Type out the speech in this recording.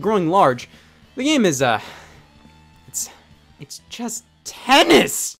growing large. The game is, uh, it's, it's just tennis!